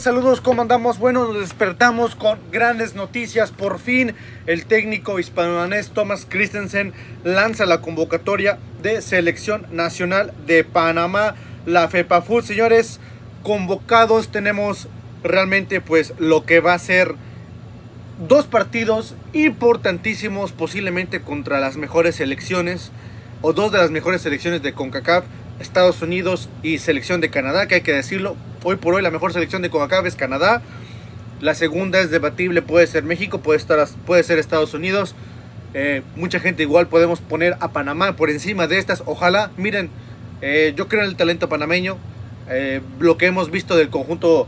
Saludos, ¿cómo andamos? Bueno, nos despertamos con grandes noticias. Por fin, el técnico hispanoanés Thomas Christensen lanza la convocatoria de Selección Nacional de Panamá, la FEPAFUT. Señores, convocados tenemos realmente pues lo que va a ser dos partidos importantísimos posiblemente contra las mejores selecciones o dos de las mejores selecciones de CONCACAF, Estados Unidos y selección de Canadá, que hay que decirlo, hoy por hoy la mejor selección de CONCACAF es Canadá, la segunda es debatible, puede ser México, puede, estar, puede ser Estados Unidos, eh, mucha gente igual podemos poner a Panamá por encima de estas, ojalá, miren, eh, yo creo en el talento panameño, eh, lo que hemos visto del conjunto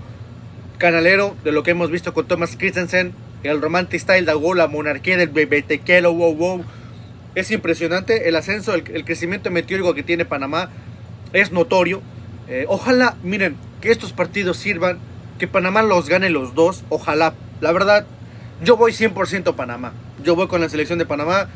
canalero, de lo que hemos visto con Thomas Christensen, el romantic style, la, la monarquía del bebetequelo, wow, wow, es impresionante el ascenso, el, crecimiento meteórico que tiene Panamá. Es notorio. Ojalá, miren, que estos partidos sirvan, que Panamá los gane los dos, ojalá. La verdad, yo voy 100% Panamá. Yo voy con la selección de Panamá.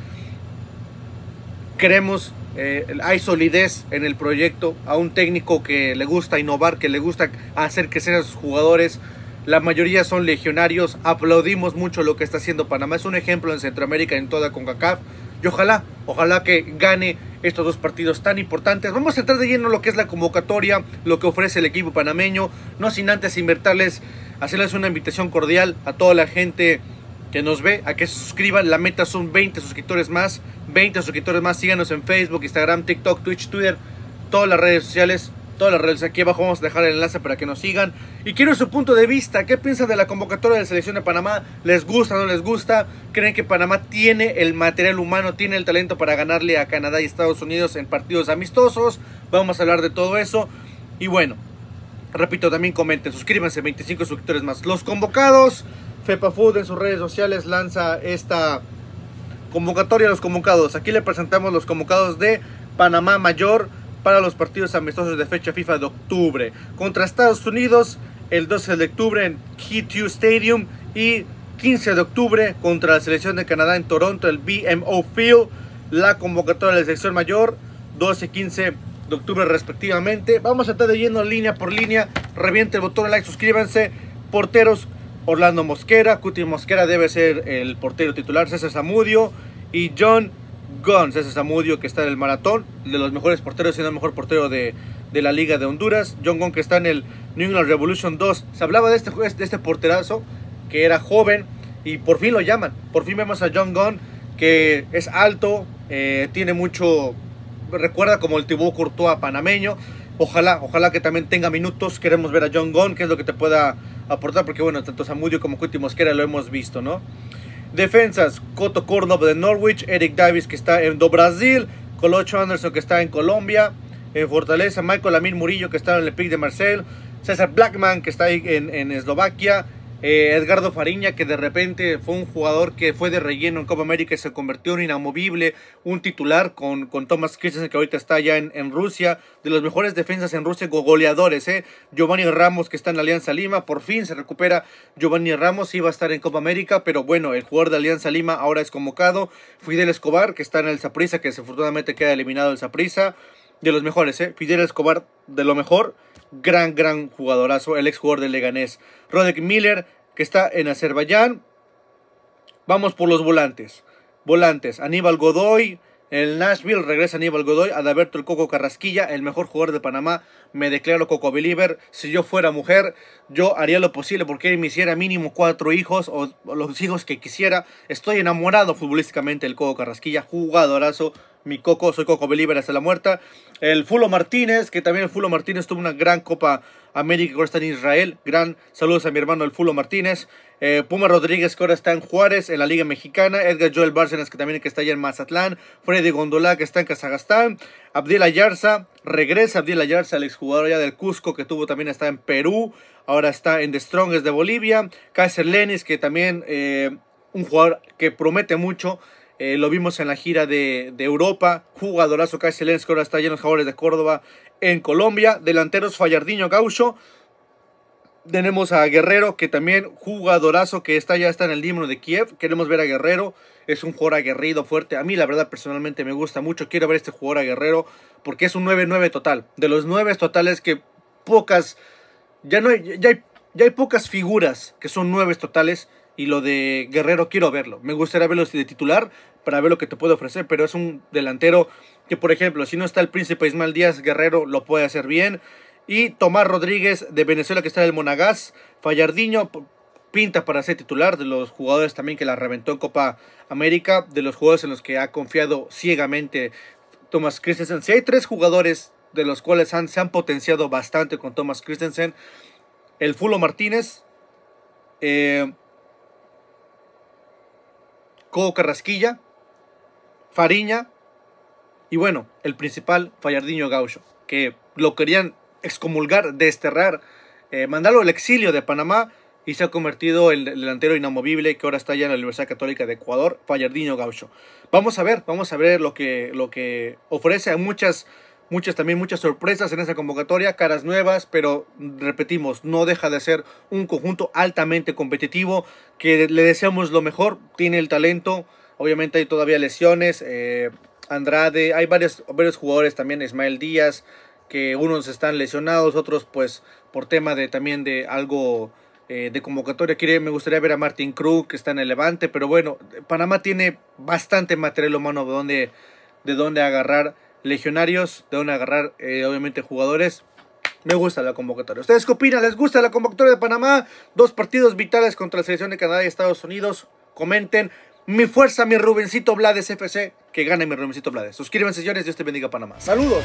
Queremos, eh, hay solidez en el proyecto, a un técnico que le gusta innovar, que le gusta hacer crecer a sus jugadores. La mayoría son legionarios, aplaudimos mucho lo que está haciendo Panamá. Es un ejemplo en Centroamérica, en toda CONCACAF. Y ojalá, ojalá que gane estos dos partidos tan importantes. Vamos a entrar de lleno lo que es la convocatoria, lo que ofrece el equipo panameño. No sin antes invertirles, hacerles una invitación cordial a toda la gente que nos ve, a que se suscriban. La meta son 20 suscriptores más. 20 suscriptores más. Síganos en Facebook, Instagram, TikTok, Twitch, Twitter, todas las redes sociales todas las redes aquí abajo vamos a dejar el enlace para que nos sigan. Y quiero su punto de vista, ¿qué piensan de la convocatoria de la selección de Panamá? ¿Les gusta o no les gusta? ¿Creen que Panamá tiene el material humano, tiene el talento para ganarle a Canadá y Estados Unidos en partidos amistosos? Vamos a hablar de todo eso. Y bueno, repito, también comenten, suscríbanse, 25 suscriptores más. Los convocados, FEPA Food en sus redes sociales lanza esta convocatoria a los convocados. Aquí le presentamos los convocados de Panamá Mayor para los partidos amistosos de fecha FIFA de octubre. Contra Estados Unidos el 12 de octubre en K2 Stadium y 15 de octubre contra la selección de Canadá en Toronto, el BMO Field. La convocatoria de la selección mayor 12 y 15 de octubre respectivamente. Vamos a estar lleno línea por línea. Reviente el botón de like, suscríbanse. Porteros Orlando Mosquera, Cuti Mosquera debe ser el portero titular, César Zamudio y John Guns, ese Samudio que está en el maratón, de los mejores porteros, siendo el mejor portero de, la Liga de Honduras. John Gunn que está en el New England Revolution 2. Se hablaba de este, de este porterazo que era joven y por fin lo llaman. Por fin vemos a John Gunn que es alto, eh, tiene mucho, recuerda como el Thibaut Courtois panameño. Ojalá, ojalá que también tenga minutos. Queremos ver a John Gunn, que es lo que te pueda aportar, porque bueno, tanto Samudio como Cuti Mosquera lo hemos visto, ¿no? Defensas, Coto Córdoba de Norwich, Eric Davis que está en do Brasil, Colocho Anderson que está en Colombia, en Fortaleza, Michael Amir Murillo que está en el Pic de Marcel, César Blackman que está ahí en, en Eslovaquia, eh, Edgardo Fariña, que de repente fue un jugador que fue de relleno en Copa América y se convirtió en inamovible, un titular con, con Thomas Christensen, que ahorita está ya en, en, Rusia, de los mejores defensas en Rusia, goleadores, ¿eh? Giovanni Ramos, que está en Alianza Lima, por fin se recupera Giovanni Ramos, iba a estar en Copa América, pero bueno, el jugador de Alianza Lima ahora es convocado, Fidel Escobar, que está en el Saprissa, que desafortunadamente queda eliminado el Saprissa, de los mejores, ¿eh? Fidel Escobar, de lo mejor, gran, gran jugadorazo, el ex jugador de Leganés. Roderick Miller, que está en Azerbaiyán. Vamos por los volantes. Volantes, Aníbal Godoy, el Nashville regresa Aníbal Godoy, Adalberto el Coco Carrasquilla, el mejor jugador de Panamá. Me declaro Coco Believer. Si yo fuera mujer, yo haría lo posible porque él me hiciera mínimo cuatro hijos o, los hijos que quisiera. Estoy enamorado futbolísticamente del Coco Carrasquilla, jugadorazo. Mi Coco, soy Coco Believer hasta la muerta. El Fulo Martínez, que también el Fulo Martínez tuvo una gran Copa América que ahora está en Israel. Gran saludos a mi hermano el Fulo Martínez. Eh, Puma Rodríguez que ahora está en Juárez, en la Liga Mexicana. Edgar Joel Bárcenas que también que está allá en Mazatlán. Freddy Gondolá que está en Kazajstán. Abdiel Ayarza, regresa Abdiel Ayarza, el exjugador allá del Cusco que tuvo también está en Perú. Ahora está en The Strongest de Bolivia. Kaiser Lenis que también eh, un jugador que promete mucho. Eh, lo vimos en la gira de, de Europa. Jugadorazo Lenis que ahora está lleno de jugadores de Córdoba en Colombia. Delanteros Fallardiño Gaucho. Tenemos a Guerrero, que también jugadorazo, que está ya está en el Dinamo de Kiev. Queremos ver a Guerrero. Es un jugador aguerrido, fuerte. A mí, la verdad, personalmente me gusta mucho. Quiero ver este jugador a Guerrero porque es un 9-9 total. De los 9 totales que pocas. Ya no hay, ya hay ya hay pocas figuras que son nueve totales y lo de Guerrero quiero verlo. Me gustaría verlo de titular para ver lo que te puede ofrecer, pero es un delantero que, por ejemplo, si no está el príncipe Ismael Díaz, Guerrero lo puede hacer bien. Y Tomás Rodríguez de Venezuela que está en el Monagas, Fallardiño pinta para ser titular, de los jugadores también que la reventó en Copa América, de los jugadores en los que ha confiado ciegamente Thomas Christensen. Si hay tres jugadores de los cuales han, se han potenciado bastante con Thomas Christensen, el Fulo Martínez, eh, Coco Carrasquilla, Fariña y bueno, el principal Fallardiño Gaucho, que lo querían excomulgar, desterrar, eh, mandarlo al exilio de Panamá y se ha convertido en el delantero inamovible que ahora está ya en la Universidad Católica de Ecuador, Fallardiño Gaucho. Vamos a ver, vamos a ver lo que, lo que ofrece a muchas muchas también muchas sorpresas en esa convocatoria, caras nuevas, pero repetimos, no deja de ser un conjunto altamente competitivo que le deseamos lo mejor, tiene el talento, obviamente hay todavía lesiones, eh, Andrade, hay varios, varios jugadores también, Ismael Díaz, que unos están lesionados, otros pues por tema de también de algo eh, de convocatoria. me gustaría ver a Martin Krug, que está en el Levante, pero bueno, Panamá tiene bastante material humano de donde, de donde agarrar legionarios, de donde agarrar, eh, obviamente, jugadores. Me gusta la convocatoria. ¿Ustedes qué opinan? ¿Les gusta la convocatoria de Panamá? Dos partidos vitales contra la selección de Canadá y Estados Unidos. Comenten. Mi fuerza, mi Rubencito Blades FC. Que gane mi Rubencito Blades. Suscríbanse, señores. Dios te bendiga, Panamá. Saludos.